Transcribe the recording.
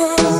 around.